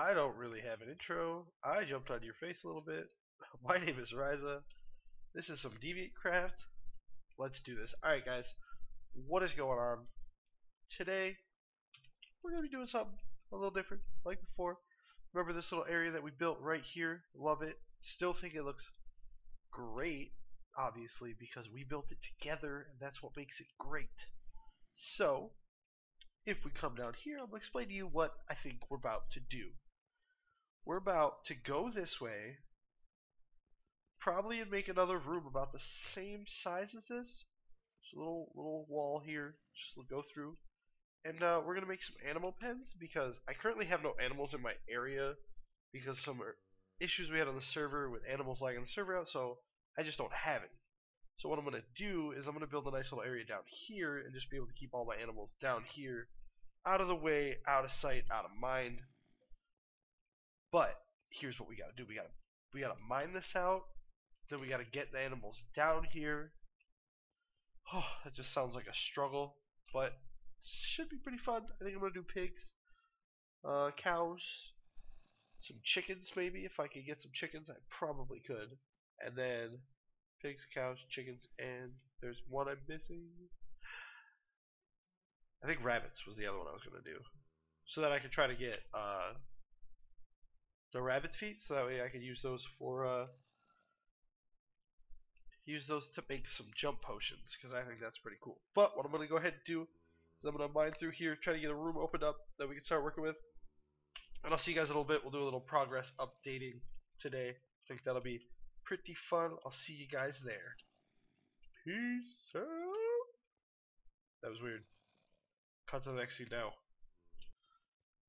I don't really have an intro. I jumped on your face a little bit. My name is Rizia. This is some Deviant Craft. Let's do this. Alright guys, what is going on? Today, we're going to be doing something a little different, like before. Remember this little area that we built right here? Love it. Still think it looks great, obviously, because we built it together, and that's what makes it great. So, if we come down here, I'm going to explain to you what I think we're about to do. We're about to go this way, probably and make another room about the same size as this. Just a little little wall here, just go through. And uh, we're going to make some animal pens because I currently have no animals in my area because some issues we had on the server with animals lagging the server out, so I just don't have any. So what I'm going to do is I'm going to build a nice little area down here and just be able to keep all my animals down here out of the way, out of sight, out of mind. But here's what we got to do. We got to we got to mine this out. Then we got to get the animals down here. Oh, that just sounds like a struggle, but should be pretty fun. I think I'm to do pigs, uh, cows, some chickens maybe. If I could get some chickens, I probably could. And then pigs, cows, chickens, and there's one I'm missing. I think rabbits was the other one I was gonna do, so that I could try to get uh, the rabbit's feet, so that way I could use those for uh, use those to make some jump potions, because I think that's pretty cool. But what I'm gonna go ahead and do is I'm gonna mine through here, try to get a room opened up that we can start working with, and I'll see you guys in a little bit. We'll do a little progress updating today. I think that'll be pretty fun. I'll see you guys there. Peace out. That was weird. Cut to the next scene now.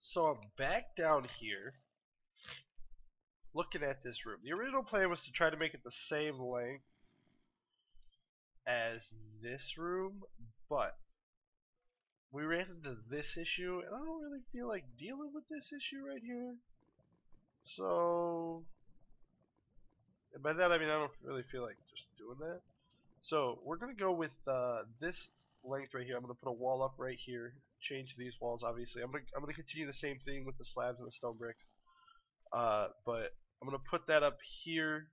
So I'm back down here, looking at this room. The original plan was to try to make it the same length as this room, but we ran into this issue, and I don't really feel like dealing with this issue right here. So by that I mean I don't really feel like just doing that. So we're gonna go with uh, this length right here. I'm gonna put a wall up right here. Change these walls obviously. I'm gonna I'm gonna continue the same thing with the slabs and the stone bricks. Uh, but I'm gonna put that up here.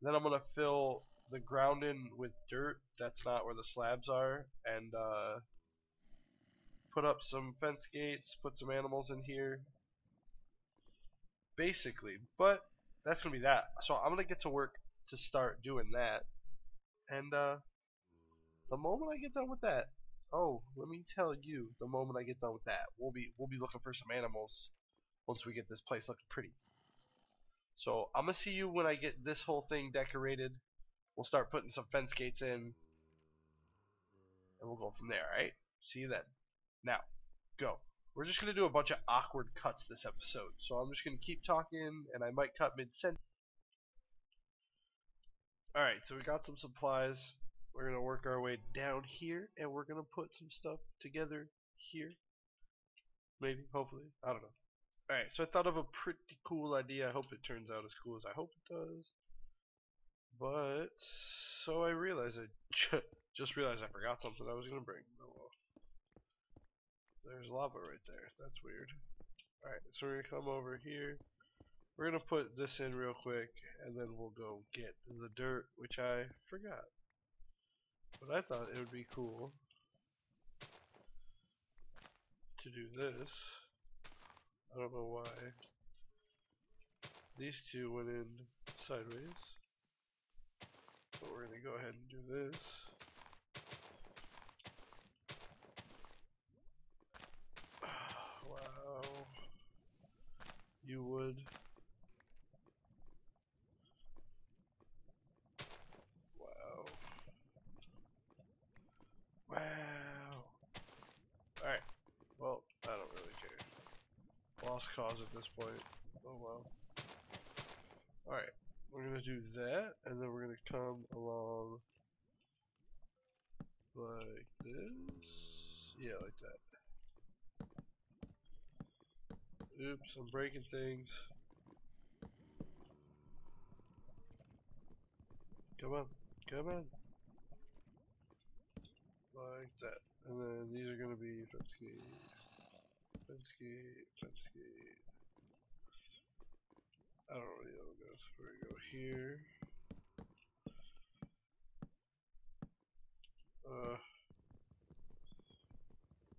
Then I'm gonna fill the ground in with dirt. That's not where the slabs are, and uh, put up some fence gates. Put some animals in here. Basically, but that's gonna be that. So I'm gonna get to work to start doing that. And uh, the moment I get done with that, oh, let me tell you, the moment I get done with that, we'll be we'll be looking for some animals once we get this place looking pretty. So I'm gonna see you when I get this whole thing decorated. We'll start putting some fence gates in, and we'll go from there. All right? See you then. Now, go. We're just going to do a bunch of awkward cuts this episode. So I'm just going to keep talking, and I might cut mid-sentence. Alright, so we got some supplies. We're going to work our way down here, and we're going to put some stuff together here. Maybe, hopefully. I don't know. Alright, so I thought of a pretty cool idea. I hope it turns out as cool as I hope it does. But, so I realized I just realized I forgot something I was going to bring. Oh well. There's lava right there. That's weird. Alright, so we're going to come over here. We're going to put this in real quick, and then we'll go get the dirt, which I forgot. But I thought it would be cool to do this. I don't know why. These two went in sideways. But we're going to go ahead and do this. Wow. You would. lost cause at this point. Oh well. Alright, we're gonna do that, and then we're gonna come along like this. Yeah, like that. Oops, I'm breaking things. Come on, come on. Like that. And then these are gonna be 15. Let's get, let's get. I don't really know guys. We're gonna go here. Uh,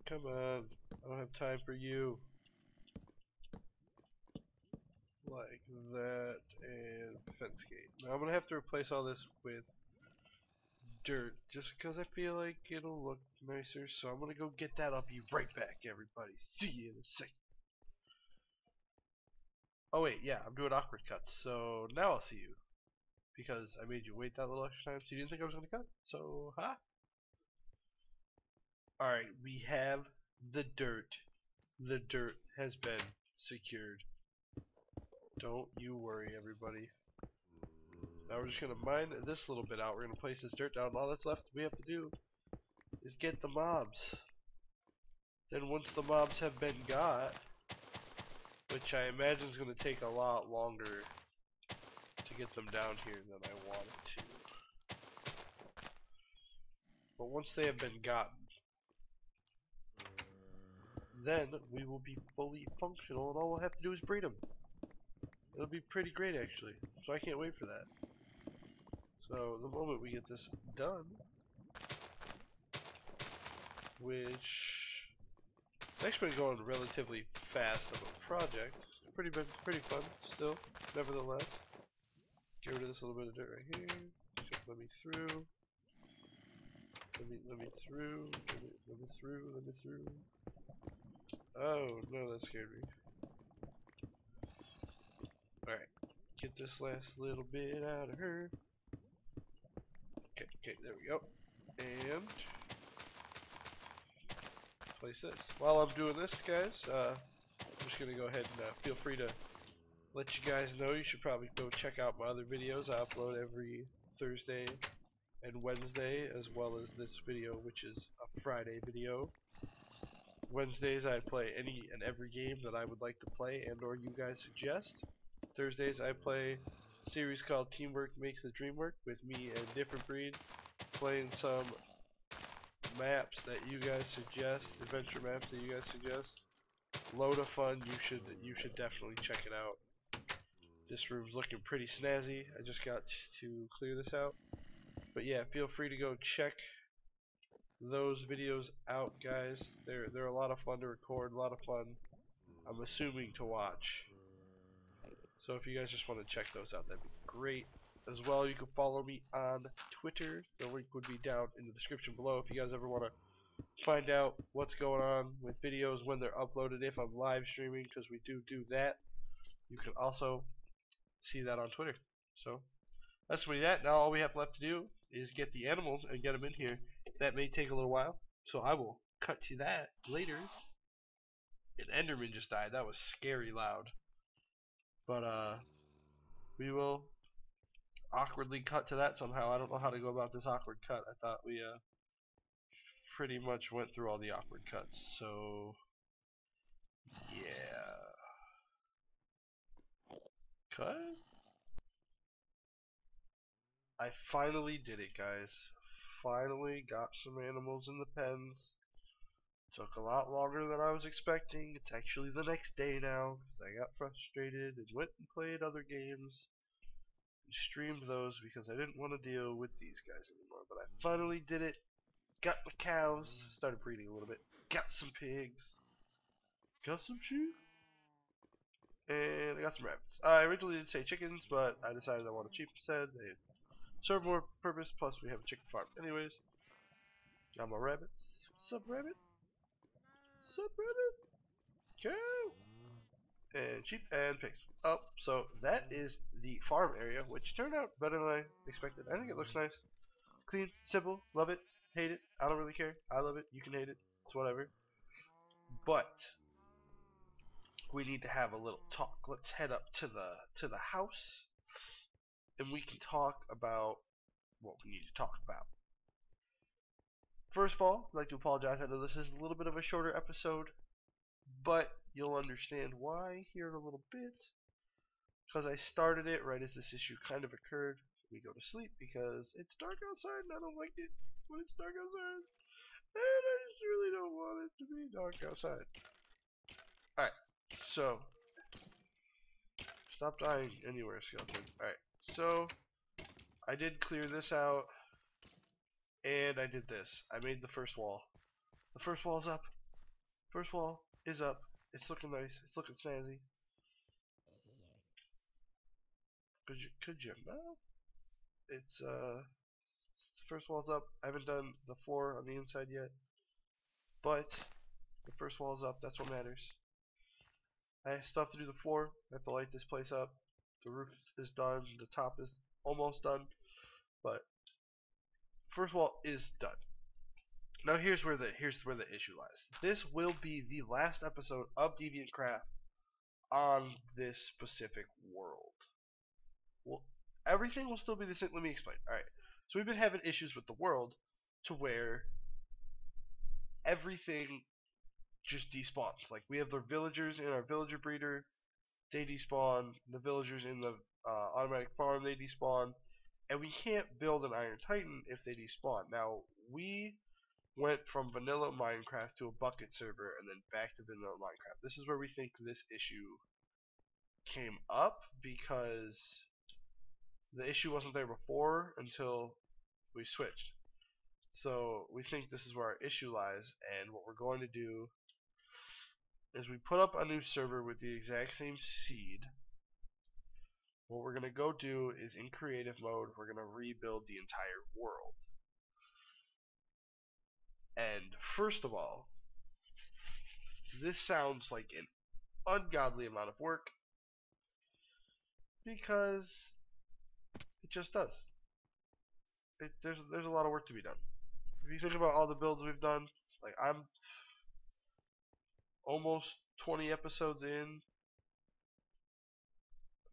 come on. I don't have time for you. Like that and fence gate. Now I'm gonna have to replace all this with dirt just because I feel like it'll look nicer. So I'm gonna go get that. I'll be right back, everybody. See you in a second. Oh wait, yeah, I'm doing awkward cuts. So now I'll see you because I made you wait that little extra time. So you didn't think I was gonna cut? So, huh? All right, we have the dirt. The dirt has been secured. Don't you worry, everybody. Now we're just gonna mine this little bit out. We're gonna place this dirt down. All that's left we have to do is get the mobs. Then once the mobs have been got, which I imagine is gonna take a lot longer to get them down here than I wanted to. But once they have been gotten, then we will be fully functional and all we'll have to do is breed them. It'll be pretty great actually. So I can't wait for that. So the moment we get this done, which it's actually been going relatively fast of a project. Pretty been pretty fun still, nevertheless. Get rid of this little bit of dirt right here. Let me through. Let me let me through. Let me let me through. Let me through. Oh no, that scared me. Alright. Get this last little bit out of her. Okay, there we go. And place this. While I'm doing this, guys, uh, I'm just gonna go ahead and uh, feel free to let you guys know. You should probably go check out my other videos. I upload every Thursday and Wednesday, as well as this video, which is a Friday video. Wednesdays I play any and every game that I would like to play and or you guys suggest. Thursdays I play series called Teamwork Makes the Dream Work with me and Different Breed playing some maps that you guys suggest, adventure maps that you guys suggest. Load of fun, you should you should definitely check it out. This room's looking pretty snazzy. I just got to clear this out. But yeah, feel free to go check those videos out, guys. They're they're a lot of fun to record, a lot of fun. I'm assuming to watch. So if you guys just want to check those out, that'd be great. As well, you can follow me on Twitter. The link would be down in the description below if you guys ever want to find out what's going on with videos when they're uploaded if I'm live streaming because we do do that. You can also see that on Twitter. So that's what that. Now all we have left to do is get the animals and get them in here. That may take a little while, so I will cut to that later. An Enderman just died. That was scary loud. But uh, we will awkwardly cut to that somehow. I don't know how to go about this awkward cut. I thought we uh pretty much went through all the awkward cuts. So yeah. Cut? I finally did it, guys. Finally got some animals in the pens. Took a lot longer than I was expecting. It's actually the next day now because I got frustrated and went and played other games and streamed those because I didn't want to deal with these guys anymore. But I finally did it. Got my cows. Started breeding a little bit. Got some pigs. Got some sheep. And I got some rabbits. I originally did say chickens, but I decided I wanted sheep instead. They serve more purpose, plus we have a chicken farm. Anyways, got my rabbits. What's up, rabbit? Rabbit? Cow! And sheep and pigs. Oh, so that is the farm area, which turned out better than I expected. I think it looks nice. Clean, simple, love it, hate it. I don't really care. I love it. You can hate it. It's whatever. But we need to have a little talk. Let's head up to the to the house and we can talk about what we need to talk about. First of all, I'd like to apologize. I know this is a little bit of a shorter episode, but you'll understand why here in a little bit. Because I started it right as this issue kind of occurred. We go to sleep because it's dark outside and I don't like it when it's dark outside. And I just really don't want it to be dark outside. Alright, so Stop dying anywhere, skeleton. Alright, so I did clear this out. And I did this. I made the first wall. The first wall is up. First wall is up. It's looking nice. It's looking snazzy. Could you, could you know? It's, uh, first wall's up. I haven't done the floor on the inside yet. But, the first wall's up. That's what matters. I still have to do the floor. I have to light this place up. The roof is done. The top is almost done. But, first wall is done. Now here's where the here's where the issue lies. This will be the last episode of Deviant Craft on this specific world. Well, everything will still be the same. Let me explain. All right. So we've been having issues with the world to where everything just despawns. Like we have the villagers in our villager breeder, they despawn. The villagers in the uh, automatic farm they despawn, and we can't build an Iron Titan if they despawn. Now we went from vanilla Minecraft to a Bukkit server and then back to vanilla Minecraft. This is where we think this issue came up because the issue wasn't there before until we switched. So we think this is where our issue lies and what we're going to do is we put up a new server with the exact same seed. What we're going to go do is in creative mode we're going to rebuild the entire world. And first of all, this sounds like an ungodly amount of work because it just does. It, there's there's a lot of work to be done. If you think about all the builds we've done, like I'm almost 20 episodes in.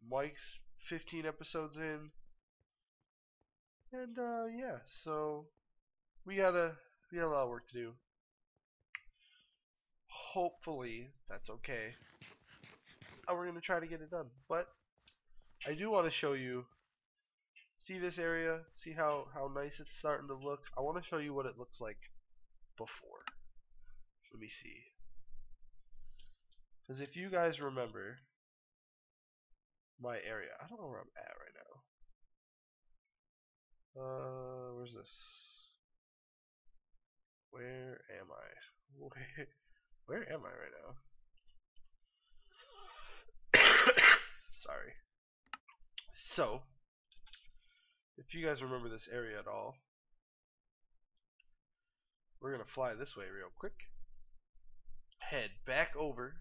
Mike's 15 episodes in. And uh, yeah, so we gotta we got a lot of work to do. Hopefully, that's okay. And we're going to try to get it done. But I do want to show you, see this area, see how, how nice it's starting to look. I want to show you what it looks like before. Let me see. Because if you guys remember my area, I don't know where I'm at right now. Uh, where's this? Where am I? Where, where am I right now? Sorry. So, if you guys remember this area at all, we're going to fly this way real quick. Head back over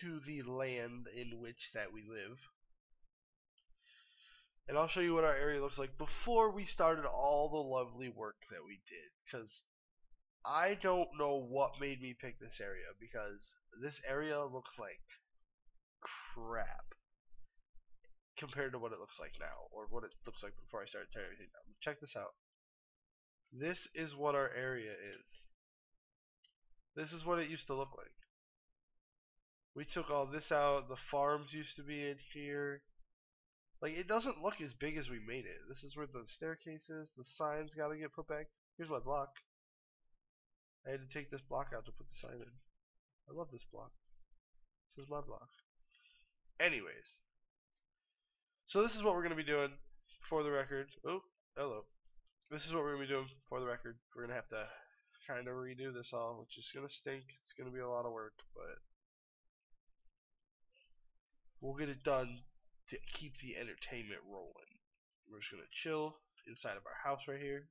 to the land in which that we live and I'll show you what our area looks like before we started all the lovely work that we did because I don't know what made me pick this area because this area looks like crap compared to what it looks like now or what it looks like before I started tearing everything down. Check this out. This is what our area is. This is what it used to look like. We took all this out. The farms used to be in here. Like it doesn't look as big as we made it. This is where the staircase is. The signs got to get put back. Here's my block. I had to take this block out to put the sign in. I love this block. This is my block. Anyways, so this is what we're gonna be doing for the record. Oh, hello. This is what we're gonna be doing for the record. We're gonna have to kind of redo this all, which is gonna stink. It's gonna be a lot of work, but we'll get it done to keep the entertainment rolling. We're just gonna chill inside of our house right here.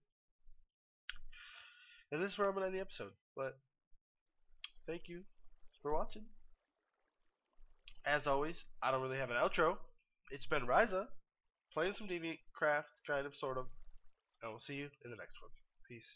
And this is where I'm gonna end the episode. But thank you for watching. As always, I don't really have an outro. It's been Rizia, playing some Deviant Craft, kind of, sort of. And we'll see you in the next one. Peace.